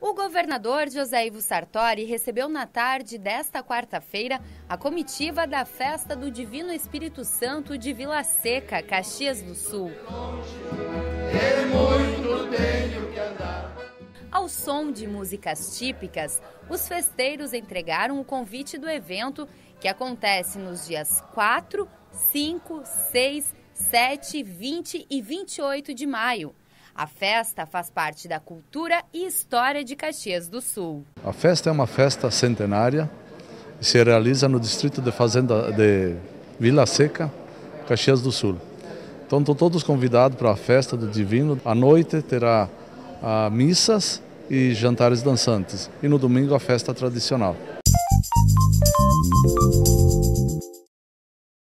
O governador José Ivo Sartori recebeu na tarde desta quarta-feira a comitiva da Festa do Divino Espírito Santo de Vila Seca, Caxias do Sul. Ao som de músicas típicas, os festeiros entregaram o convite do evento que acontece nos dias 4, 5, 6, 7, 20 e 28 de maio. A festa faz parte da cultura e história de Caxias do Sul. A festa é uma festa centenária e se realiza no distrito de fazenda de Vila Seca, Caxias do Sul. Então estão todos convidados para a festa do Divino. À noite terá ah, missas e jantares dançantes. E no domingo a festa tradicional.